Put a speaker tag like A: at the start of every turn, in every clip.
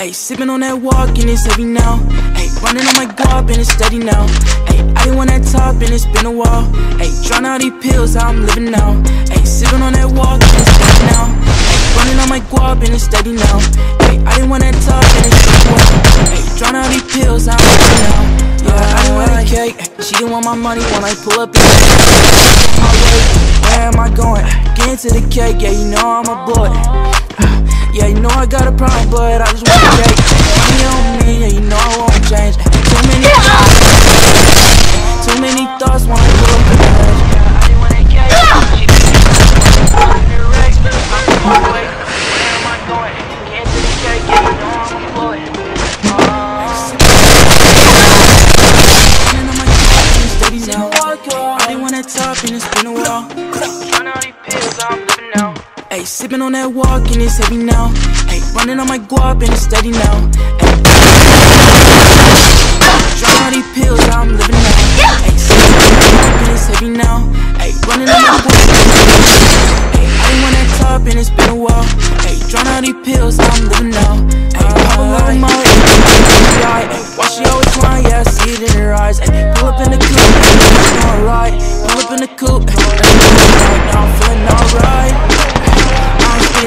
A: Ayy, sipping on that Wock and it's heavy now. Ayy, running on my guap and it's steady now. Ayy, I didn't want that top and it's been a while. Ayy, trying all these pills, how I'm living now. Ayy, sipping on that Wock and it's steady now. Ayy, running on my guap and it's steady now. Ayy, I didn't want that top and it's been a while. Ayy, trying all these pills, how I'm living now. Yeah, I didn't want that cake. She didn't want my money when I pull up in my way. Into the cake, yeah, you know I'm a boy. Yeah, you know I got a problem, but I just want to cake. Money on me, yeah, you know I won't change. Too many thoughts, now. Ayy, sipping on that Wock and it's heavy now. Ayy, running on my guap and it's steady now. Ayy, trying all these pills, I'm living now. Ayy,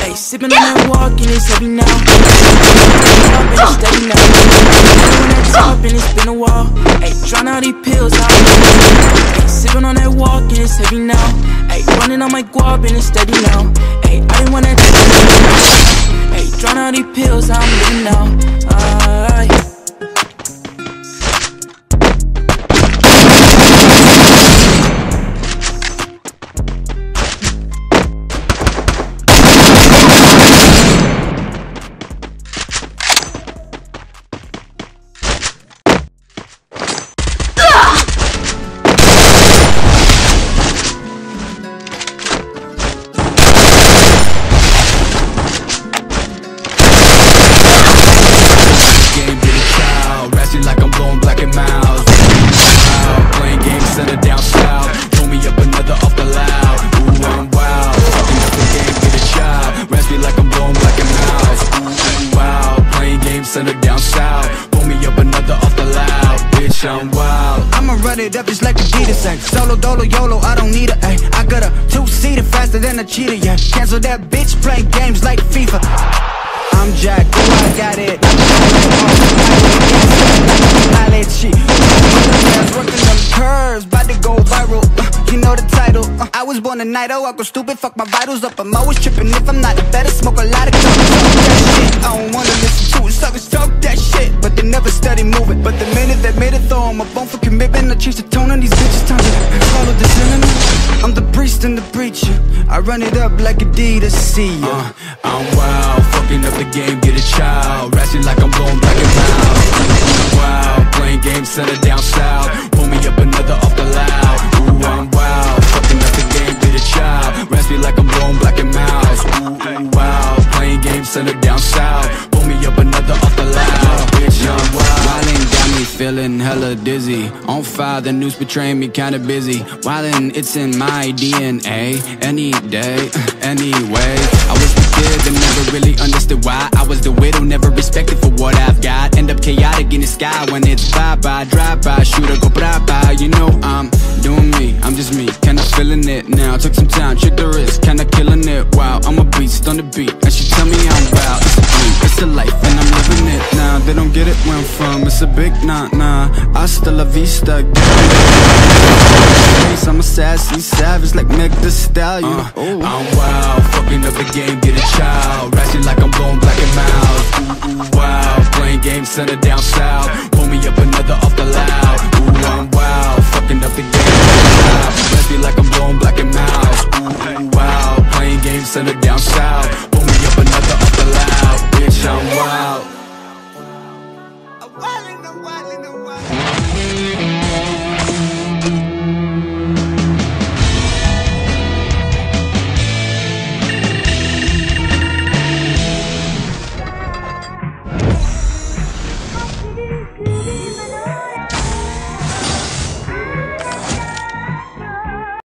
A: Hey, sipping on that Wock and it's heavy now. Top and it's steady now. I that top and it's been a while. Hey, trying all these pills, now. Hey, sipping on that Wock and it's heavy now. Hey, running on my guap and it's steady now. Hey, I didn't want that. Hey, trying all these pills, I'm living now. Alright.
B: Send it down south. Throw me up another off the loud. Bitch, I'm wild.
C: I'ma run it up just like Adidas say Solo, dolo, YOLO, I don't need a ay. I got a two-seater faster than a cheetah, yeah. Cancel that bitch, play games like FIFA. I'm Jack, ooh, I got it. Pilot shit. Working them curves, bout to go viral. Uh, You know the title. Uh, I was born a night, oh, I go stupid Fuck my vitals up, I'm always tripping If I'm not better, smoke a lot of coke change the tone on these bitches, time to follow the sentiment I'm the priest and the preacher I run it up like Adidas, see ya
B: Uh, I'm wild, fucking up the game, get a child. Ratchet like I'm blowing black and. I'm wild, playing games, send it down south. Pull me up another off the loud. Ooh, I'm wild, fucking up the game, get a child. Raspy like I'm blowing Black and Milds. Ooh, wow, playing games, send it down south. Pull me up another off the loud. Bitch, I'm wild.
D: Wildin' got me feeling hella dizzy. On fire, the news betraying me kinda busy. Wildin', it's in my DNA. Any day, anyway. I was the kid that never really understood why. I was the widow, never respected for what I've got. End up chaotic in the sky when it's bye bye, drive by, shoot or go bye get it where I'm from. It's a big nah nah. Hasta la vista. I'm a sassy savage like Meg Thee Stallion.
B: Uh, I'm wild, fucking up the game, get a child. Ratchet like I'm blowing Black and Milds. Ooh, ooh, wow, playing games, send it down south. Pull me up another off the loud. Ooh, I'm wild, fucking up the game, get a child. Like I'm blowing Black and Milds. Ooh, ooh, wow, playing games, send it down south. wildin', I'm wildin', I'm wildin'.